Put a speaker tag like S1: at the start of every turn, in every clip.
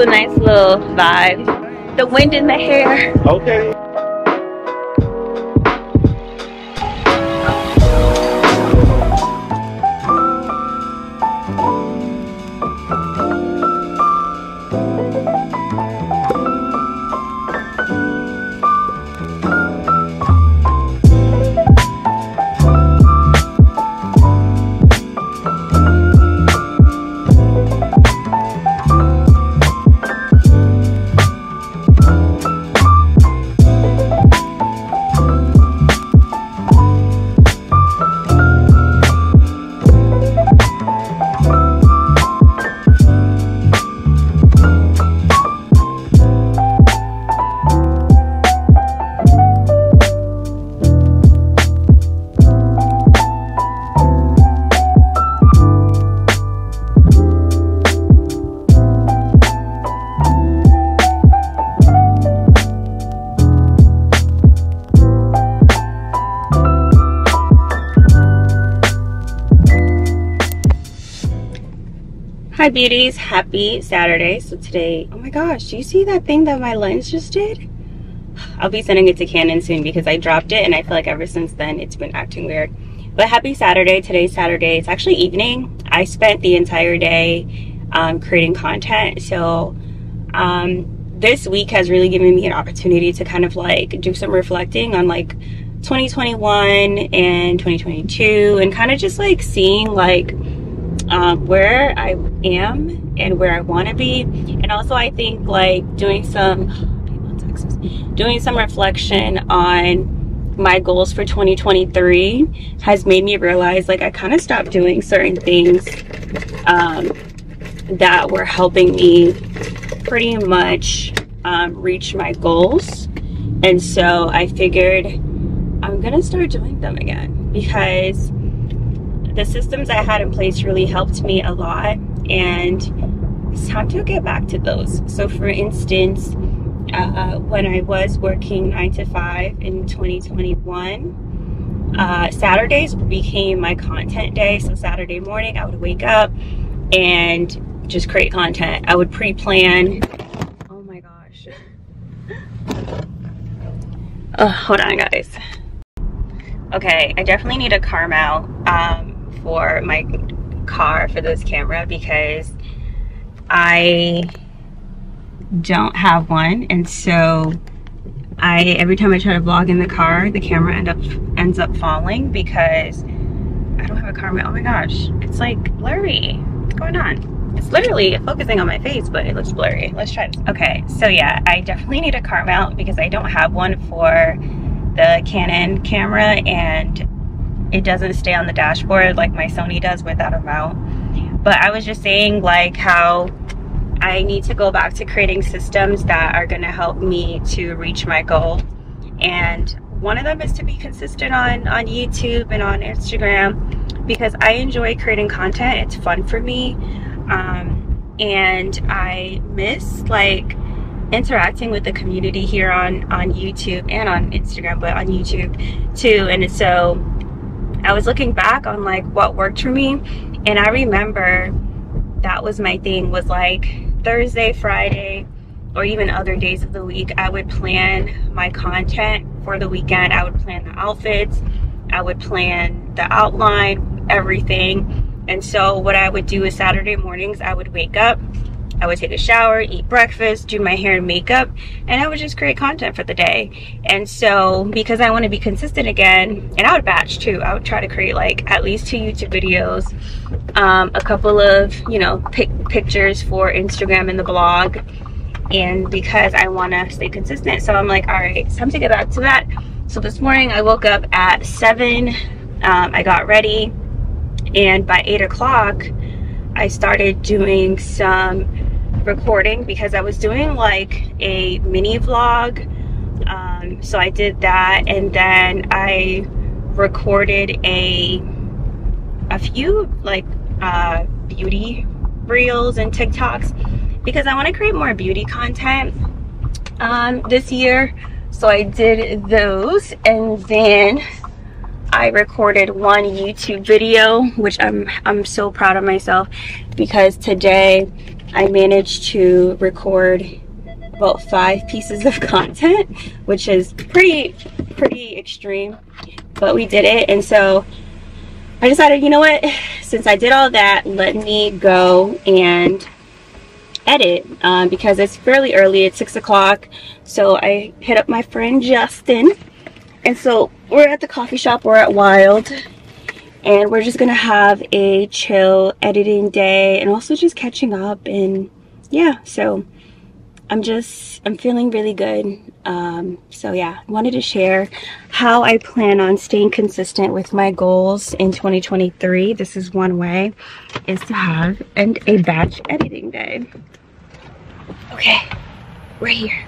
S1: a nice little vibe. The wind in the hair.
S2: Okay.
S1: Hi beauties, happy Saturday. So today, oh my gosh, do you see that thing that my lens just did? I'll be sending it to Canon soon because I dropped it and I feel like ever since then it's been acting weird. But happy Saturday, today's Saturday. It's actually evening. I spent the entire day um, creating content. So um, this week has really given me an opportunity to kind of like do some reflecting on like 2021 and 2022 and kind of just like seeing like um, where I am and where I want to be. And also, I think like doing some doing some reflection on my goals for 2023 has made me realize like I kind of stopped doing certain things um, that were helping me pretty much um, reach my goals. And so I figured I'm gonna start doing them again because the systems I had in place really helped me a lot and it's time to get back to those. So for instance, uh, when I was working nine to five in 2021, uh, Saturdays became my content day. So Saturday morning, I would wake up and just create content. I would pre-plan. Oh my gosh. Uh, hold on, guys. Okay, I definitely need a car mount. Um, for my car for this camera because I don't have one. And so I every time I try to vlog in the car the camera end up ends up falling because I don't have a car. Mount. oh my gosh it's like blurry. What's going on? It's literally focusing on my face but it looks blurry. Let's try this. Okay so yeah I definitely need a car mount because I don't have one for the Canon camera and it doesn't stay on the dashboard like my Sony does without a mount. But I was just saying like how I need to go back to creating systems that are gonna help me to reach my goal. And one of them is to be consistent on, on YouTube and on Instagram because I enjoy creating content. It's fun for me. Um, and I miss like interacting with the community here on, on YouTube and on Instagram, but on YouTube too. And so I was looking back on like what worked for me and I remember that was my thing was like Thursday, Friday, or even other days of the week, I would plan my content for the weekend. I would plan the outfits, I would plan the outline, everything. And so what I would do is Saturday mornings, I would wake up, I would take a shower, eat breakfast, do my hair and makeup, and I would just create content for the day. And so because I want to be consistent again, and I would batch too, I would try to create like at least two YouTube videos, um, a couple of, you know, pic pictures for Instagram and the blog. And because I want to stay consistent. So I'm like, all right, it's time to get back to that. So this morning I woke up at seven, um, I got ready and by eight o'clock, I started doing some recording because I was doing like a mini vlog. Um, so I did that and then I recorded a a few like uh, beauty reels and TikToks because I want to create more beauty content um, this year. So I did those and then I recorded one YouTube video, which I'm I'm so proud of myself because today I managed to record about five pieces of content, which is pretty, pretty extreme, but we did it. And so I decided, you know what, since I did all that, let me go and edit um, because it's fairly early, it's six o'clock. So I hit up my friend Justin. And so we're at the coffee shop, we're at Wild and we're just gonna have a chill editing day and also just catching up and yeah so i'm just i'm feeling really good. Um, so yeah wanted to share how i plan on staying consistent with my goals in 2023 this is one way is to have and a batch editing day. Okay we're here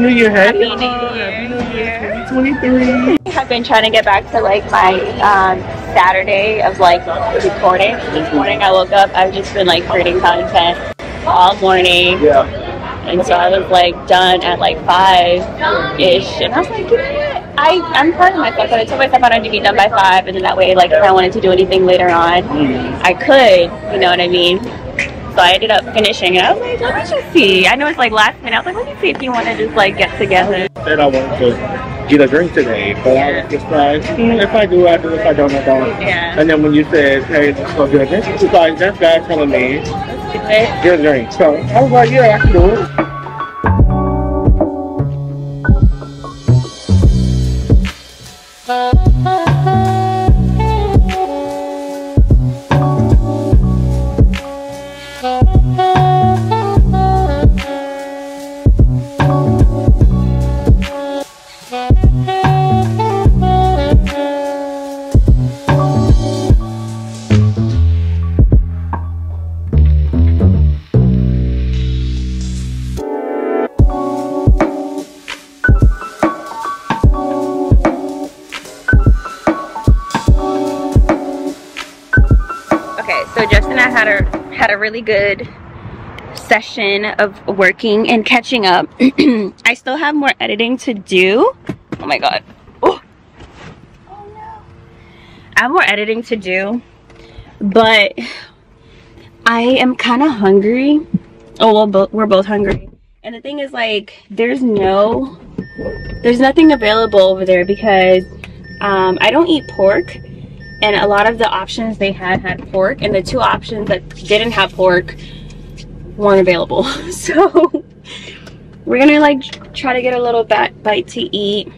S2: New Year,
S1: Happy New Year.
S2: Happy New Year 2023.
S1: I have been trying to get back to like my um, Saturday of like recording. This morning I woke up, I've just been like creating content all morning.
S2: Yeah.
S1: And so I was like done at like five ish. And I was like, you know what? I, I'm proud of myself, but I told myself I wanted to be done by five. And then that way, like if I wanted to do anything later on, I could, you know what I mean? So I ended up finishing and I was like, let me just see. I know it's like last minute. I was like, let me see if you want to just like get together.
S2: Said I wanted to get a drink today, but I was just like, mm, if I do, I do. If I don't, I don't.
S1: Yeah.
S2: And then when you said, hey, let's go get a drink, it was like, that's God telling me, get a drink. So I was like, yeah, I can do it.
S1: Okay, so Justin and I had a had a really good session of working and catching up. I still have more editing to do. Oh my god. Oh. Oh no. I have more editing to do, but I am kind of hungry. Oh, well, we're both hungry. And the thing is like there's no there's nothing available over there because um, I don't eat pork and a lot of the options they had had pork and the two options that didn't have pork weren't available. So we're gonna like try to get a little bite bite to eat.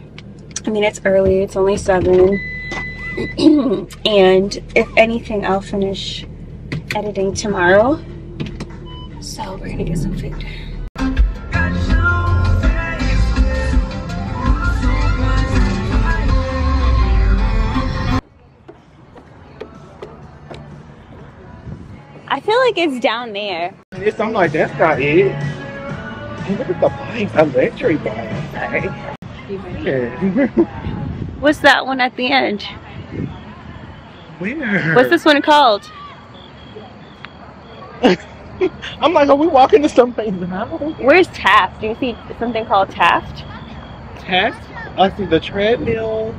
S1: I mean it's early it's only seven. And if anything i'll finish editing tomorrow. So we're gonna get some food feel like it's down there
S2: It's, I'm like, that's not it. Hey, look at the bike, electric bike.
S1: sorry
S2: Yeah.
S1: what's that one at the end
S2: Where?
S1: what's this one called
S2: I'm like, are we walking to something now?
S1: Where's Taft? Do you see something called Taft?
S2: Taft? I see the treadmill.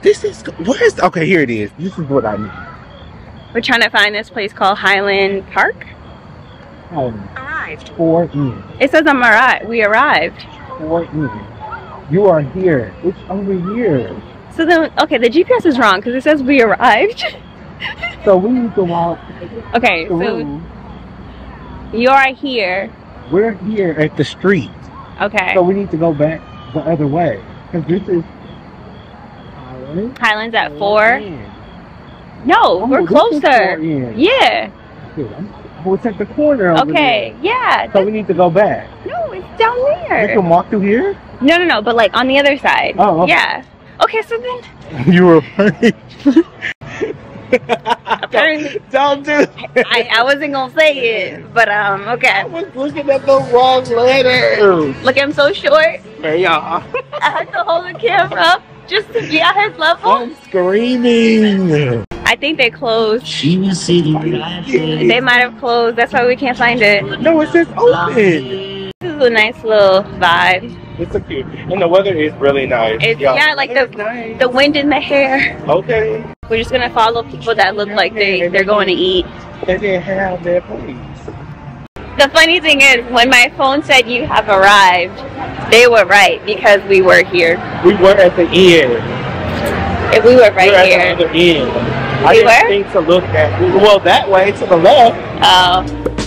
S2: This is where's okay. Here it is. This is what I need.
S1: We're trying to find this place called Highland Park.
S2: Um,
S1: Arrived.
S2: four in,
S1: It says I'm alright. We arrived.
S2: four in. You are here. It's over here.
S1: So then, okay, the GPS is wrong because it says we arrived.
S2: So we need to walk
S1: okay, so you are here.
S2: We're here at the street,
S1: Okay.
S2: so we need to go back the other way because this is. Highland.
S1: Highlands at four.
S2: in.
S1: No,
S2: Oh,
S1: we're closer. Yeah.
S2: Dude, I'm- Oh, it's at the corner.
S1: Okay. Yeah.
S2: So we need to go back.
S1: No, it's down there.
S2: We can walk through here.
S1: No, no, no. But like on the other side.
S2: Oh, okay.
S1: Yeah. Okay, so then
S2: You were funny.
S1: Apparently-
S2: Don't do
S1: I, I wasn't gonna say it, but um, okay.
S2: I was looking at the wrong letter.
S1: Look, I'm so short.
S2: Hey y'all.
S1: I have to hold the camera up. just to be at his level.
S2: I'm screaming.
S1: I think they closed.
S3: She was sitting right there.
S1: They might have closed. That's why we can't find it.
S2: No, it says open.
S1: This is a nice little vibe.
S2: It's so cute. And the weather is really nice.
S1: It's
S2: Y'all,
S1: yeah, like the
S2: nice.
S1: the wind in the hair.
S2: Okay.
S1: We're just gonna follow people that look like they they're going to eat.
S2: They didn't have their place.
S1: The funny thing is, when my phone said you have arrived, they were right because we were here.
S2: We were at the end.
S1: If we were right we
S2: were at
S1: here.
S2: the other end. I didn't
S1: were?
S2: think to look at. Well, that way to the left.
S1: Oh.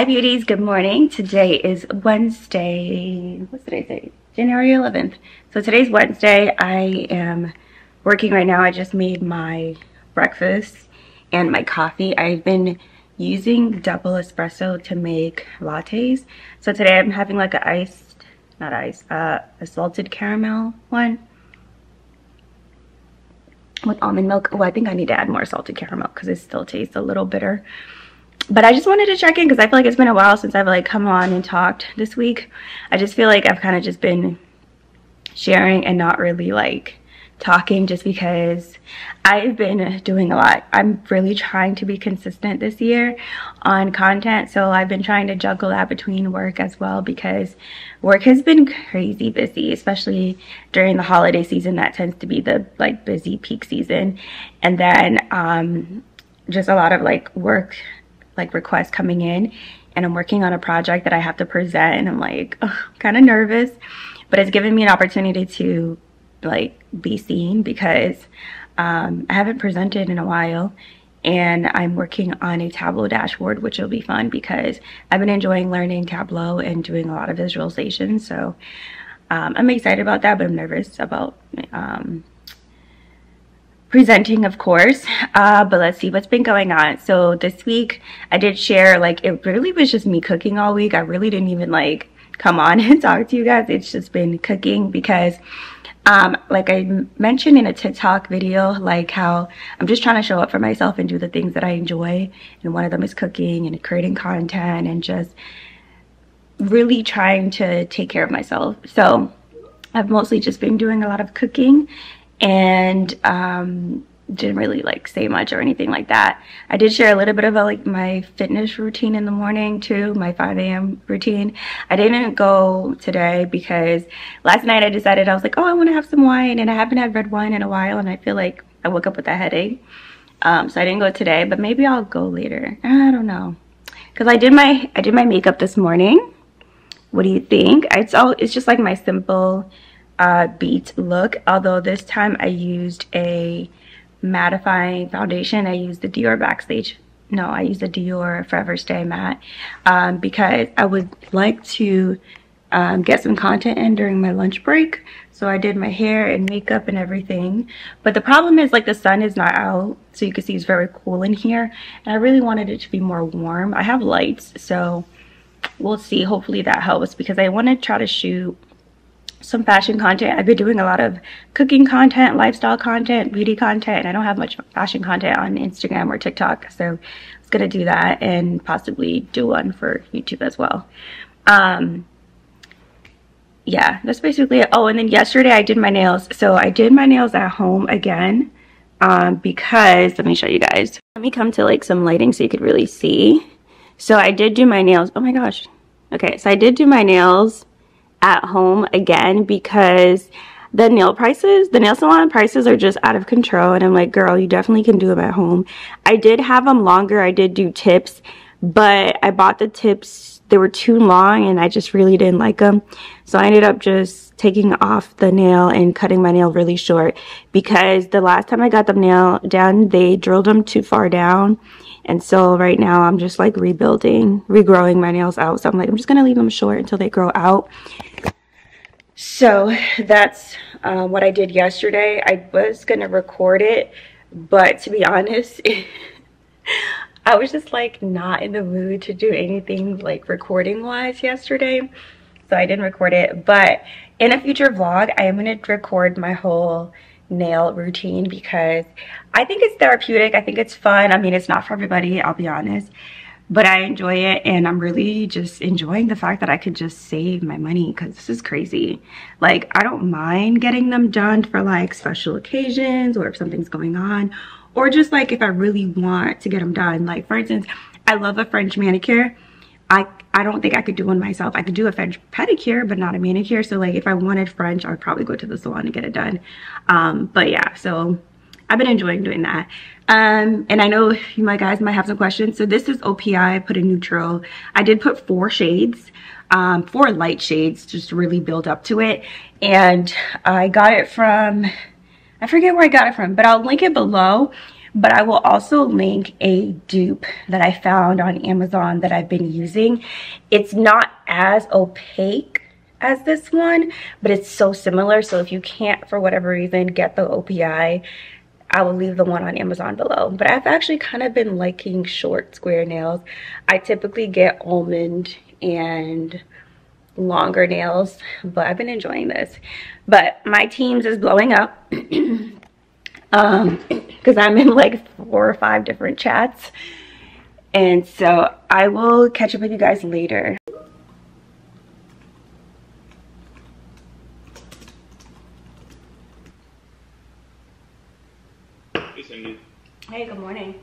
S1: Hi beauties, good morning. Today is Wednesday, what's today say? January 11th. So today's Wednesday. I am working right now. I just made my breakfast and my coffee. I've been using double espresso to make lattes. So today I'm having like a iced, not iced, uh, a salted caramel one with almond milk. Oh, I think I need to add more salted caramel because it still tastes a little bitter but I just wanted to check in because I feel like it's been a while since I've like come on and talked this week. I just feel like I've kind of just been sharing and not really like talking just because I've been doing a lot. I'm really trying to be consistent this year on content. So I've been trying to juggle that between work as well because work has been crazy busy, especially during the holiday season. That tends to be the like busy peak season. And then um, just a lot of like work like requests coming in and I'm working on a project that I have to present and I'm like kind of nervous. But it's given me an opportunity to like be seen because um, I haven't presented in a while and I'm working on a Tableau dashboard which will be fun because I've been enjoying learning Tableau and doing a lot of visualization so um, I'm excited about that but I'm nervous about um, presenting of course. Uh, but let's see what's been going on. So this week i did share like it really was just me cooking all week. I really didn't even like come on and talk to you guys. It's just been cooking because um, like i mentioned in a tiktok video like how i'm just trying to show up for myself and do the things that i enjoy. And one of them is cooking and creating content and just really trying to take care of myself. So I've mostly just been doing a lot of cooking and um, didn't really like say much or anything like that. I did share a little bit about like my fitness routine in the morning too, my 5 a.m. routine. I didn't go today because last night I decided I was like, oh, I want to have some wine and I haven't had red wine in a while and I feel like I woke up with a headache. Um, so I didn't go today, but maybe I'll go later. I don't know. Cause I did my, I did my makeup this morning. What do you think? It's all, it's just like my simple uh, beat look although this time I used a mattifying foundation. I used the Dior Backstage. No I used the Dior Forever Stay matte um, because I would like to um, get some content in during my lunch break. So I did my hair and makeup and everything. But the problem is like the sun is not out so you can see it's very cool in here. And I really wanted it to be more warm. I have lights so we'll see. Hopefully that helps because I want to try to shoot some fashion content. I've been doing a lot of cooking content, lifestyle content, beauty content, and I don't have much fashion content on Instagram or TikTok. So I was going to do that and possibly do one for YouTube as well. Um, yeah, that's basically it. Oh, and then yesterday I did my nails. So I did my nails at home again um, because, let me show you guys. Let me come to like some lighting so you could really see. So I did do my nails. Oh my gosh. Okay, so I did do my nails at home again because the nail prices, the nail salon prices are just out of control. And I'm like, girl, you definitely can do them at home. I did have them longer. I did do tips, but I bought the tips. They were too long and I just really didn't like them. So I ended up just taking off the nail and cutting my nail really short because the last time I got the nail done, they drilled them too far down. And so right now I'm just like rebuilding, regrowing my nails out. So I'm like, I'm just going to leave them short until they grow out. So that's uh, what I did yesterday. I was going to record it, but to be honest, I was just like not in the mood to do anything like recording wise yesterday. So I didn't record it, but in a future vlog, I am going to record my whole nail routine because I think it's therapeutic. I think it's fun. I mean, it's not for everybody, I'll be honest but I enjoy it and I'm really just enjoying the fact that I could just save my money because this is crazy. Like, I don't mind getting them done for like special occasions or if something's going on or just like if I really want to get them done. Like, for instance, I love a French manicure. I, I don't think I could do one myself. I could do a French pedicure, but not a manicure. So like if I wanted French, I would probably go to the salon and get it done. Um, but yeah, so I've been enjoying doing that. Um, and I know you my guys might have some questions. So this is OPI, I put a neutral. I did put four shades, um, four light shades, just to really build up to it. And I got it from, I forget where I got it from, but I'll link it below. But I will also link a dupe that I found on Amazon that I've been using. It's not as opaque as this one, but it's so similar. So if you can't, for whatever reason, get the OPI, I will leave the one on Amazon below. But I've actually kind of been liking short square nails. I typically get almond and longer nails, but I've been enjoying this. But my Teams is blowing up. um because i'm in like four or five different chats. And so i will catch up with you guys later. Hey good morning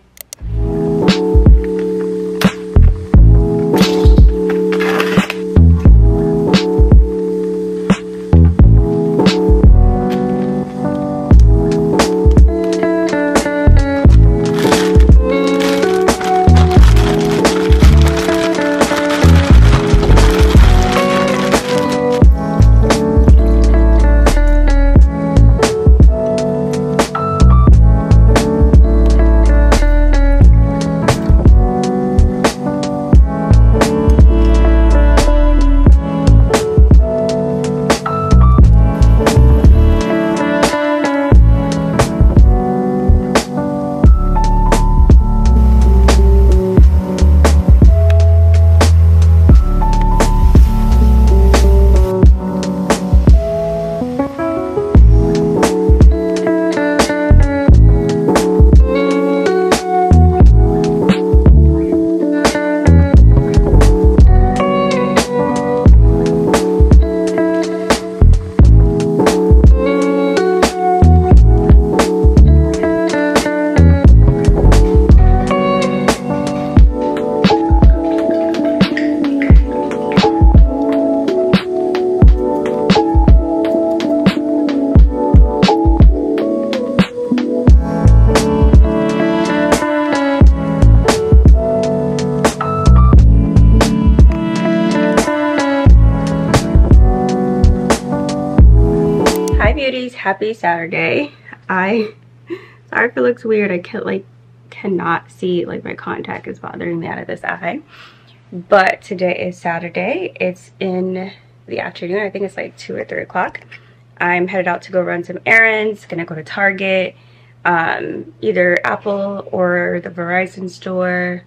S1: happy Saturday. I, sorry if it looks weird. I can't like cannot see like my contact is bothering me out of this eye. But today is Saturday. It's in the afternoon. I think it's like 2 or 3 o'clock. I'm headed out to go run some errands. Gonna go to Target, um, either Apple or the Verizon store,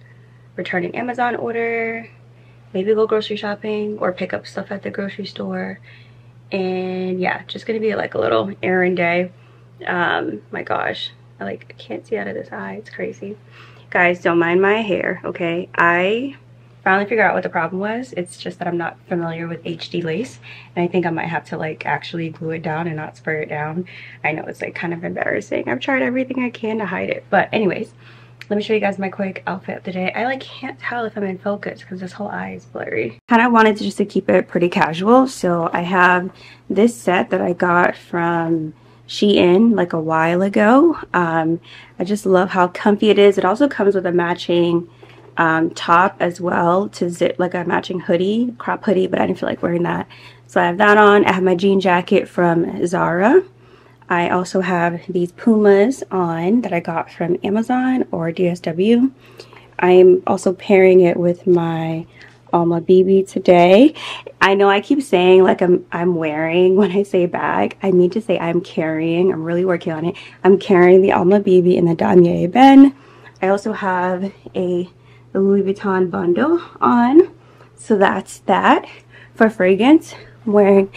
S1: return an Amazon order, maybe go grocery shopping or pick up stuff at the grocery store and yeah just gonna be like a little errand day. Um my gosh i like can't see out of this eye. It's crazy. Guys don't mind my hair okay? I finally figured out what the problem was. It's just that i'm not familiar with hd lace and i think i might have to like actually glue it down and not spray it down. I know it's like kind of embarrassing. I've tried everything i can to hide it. But anyways let me show you guys my quick outfit of the day. I like can't tell if I'm in focus because this whole eye is blurry. Kind of wanted to just to keep it pretty casual. So I have this set that I got from Shein like a while ago. Um, I just love how comfy it is. It also comes with a matching um, top as well to zip like a matching hoodie, crop hoodie, but I didn't feel like wearing that. So I have that on. I have my jean jacket from Zara. I also have these Pumas on that I got from Amazon or DSW. I'm also pairing it with my Alma BB today. I know I keep saying like I'm I'm wearing when I say bag. I mean to say I'm carrying. I'm really working on it. I'm carrying the Alma BB in the Damier Ebene. I also have a Louis Vuitton bundle on. So that's that. For fragrance, I'm wearing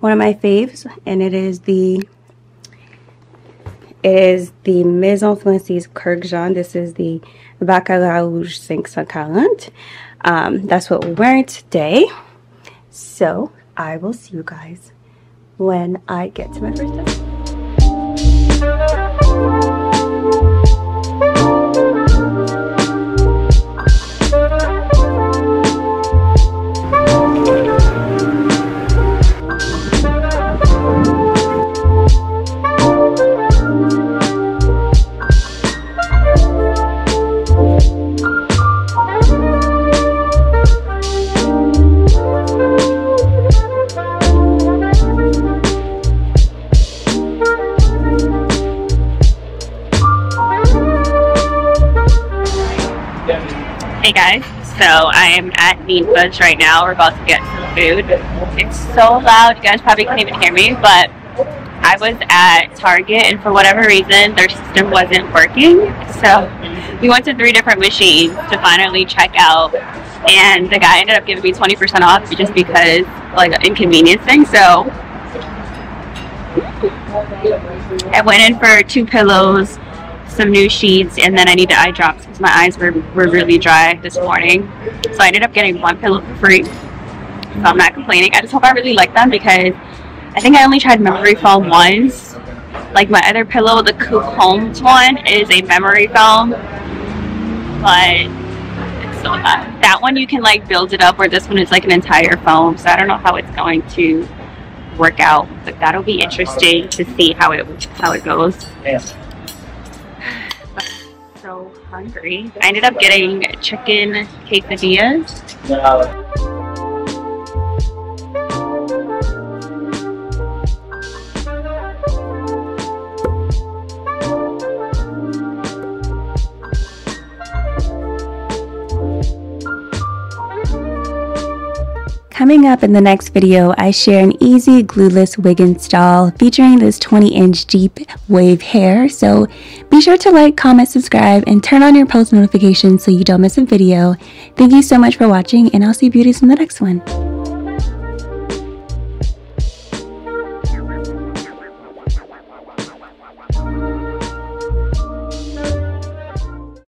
S1: one of my faves and it is the is the Maison Francis Kurkdjian. This is the Baccarat Rouge 540. Um, that's what we're wearing today. So I will see you guys when I get to my first destination. Hey guys, so I am at Mean Fudge right now. We're about to get some food. It's so loud, you guys probably can't even hear me, but I was at Target and for whatever reason their system wasn't working. So we went to three different machines to finally check out and the guy ended up giving me 20% off just because like inconvenience thing. So I went in for two pillows, some new sheets, and then I needed eye drops because my eyes were, were really dry this morning. So I ended up getting one pillow for free. So I'm not complaining. I just hope I really like them because I think I only tried memory foam once. Like my other pillow, the Coop Homes one, is a memory foam. But it's so that that one you can like build it up where this one is like an entire foam. So I don't know how it's going to work out. But that'll be interesting to see how it how it goes.
S2: Yeah.
S1: Hungry. I ended up getting chicken quesadillas.
S4: Coming up in the next video, I share an easy glueless wig install featuring this 20 inch deep wave hair. So be sure to like, comment, subscribe, and turn on your post notifications so you don't miss a video. Thank you so much for watching and I'll see beauties in the next one.